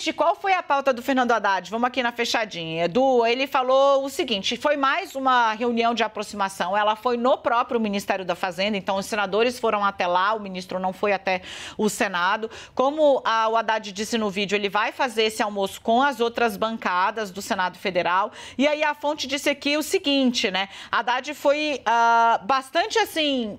Gente, qual foi a pauta do Fernando Haddad? Vamos aqui na fechadinha. Edu, ele falou o seguinte: foi mais uma reunião de aproximação. Ela foi no próprio Ministério da Fazenda, então os senadores foram até lá, o ministro não foi até o Senado. Como a, o Haddad disse no vídeo, ele vai fazer esse almoço com as outras bancadas do Senado Federal. E aí a fonte disse aqui o seguinte, né? Haddad foi uh, bastante assim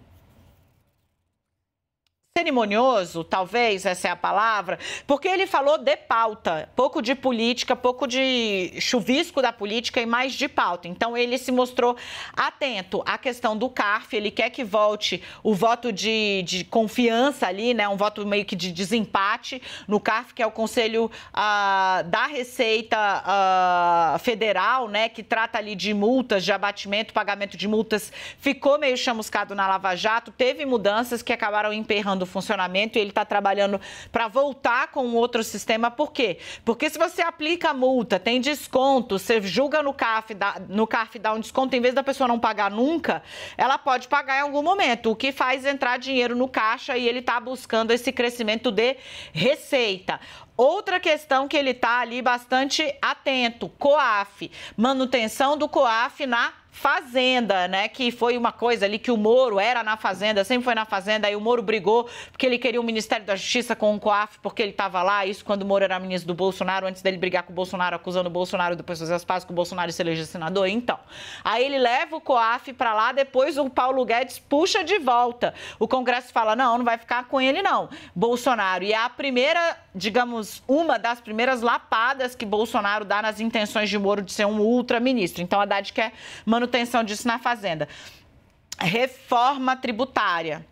cerimonioso, talvez essa é a palavra, porque ele falou de pauta, pouco de política, pouco de chuvisco da política e mais de pauta. Então ele se mostrou atento à questão do CARF, ele quer que volte o voto de, de confiança ali, né, um voto meio que de desempate no CARF, que é o Conselho uh, da Receita uh, Federal, né, que trata ali de multas, de abatimento, pagamento de multas, ficou meio chamuscado na Lava Jato, teve mudanças que acabaram emperrando do funcionamento e ele está trabalhando para voltar com outro sistema. Por quê? Porque se você aplica multa, tem desconto, você julga no CAF, dá, no CAF dá um desconto, em vez da pessoa não pagar nunca, ela pode pagar em algum momento, o que faz entrar dinheiro no caixa e ele está buscando esse crescimento de receita. Outra questão que ele está ali bastante atento, COAF, manutenção do COAF na Fazenda, né? Que foi uma coisa ali que o Moro era na Fazenda, sempre foi na Fazenda, aí o Moro brigou porque ele queria o Ministério da Justiça com o COAF, porque ele estava lá, isso quando o Moro era ministro do Bolsonaro, antes dele brigar com o Bolsonaro, acusando o Bolsonaro, depois fazer as pazes com o Bolsonaro e se eleger senador. Então, aí ele leva o COAF para lá, depois o Paulo Guedes puxa de volta. O Congresso fala: não, não vai ficar com ele, não. Bolsonaro. E a primeira, digamos, uma das primeiras lapadas que Bolsonaro dá nas intenções de Moro de ser um ultra-ministro. Então, Haddad quer manutenção disso na Fazenda. Reforma tributária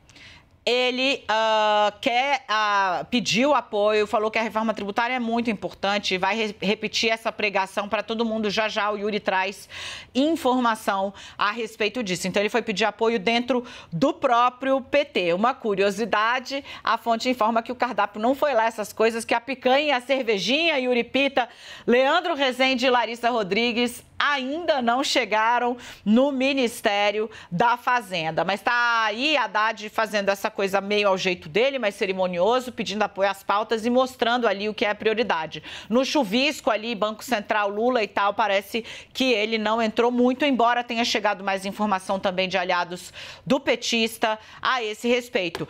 ele uh, quer uh, pediu apoio, falou que a reforma tributária é muito importante, vai re repetir essa pregação para todo mundo. Já já o Yuri traz informação a respeito disso. Então ele foi pedir apoio dentro do próprio PT. Uma curiosidade, a fonte informa que o cardápio não foi lá essas coisas, que a picanha, a cervejinha, Yuri Pita, Leandro Rezende e Larissa Rodrigues ainda não chegaram no Ministério da Fazenda. Mas está aí Haddad fazendo essa coisa meio ao jeito dele, mais cerimonioso, pedindo apoio às pautas e mostrando ali o que é prioridade. No chuvisco ali, Banco Central, Lula e tal, parece que ele não entrou muito, embora tenha chegado mais informação também de aliados do petista a esse respeito.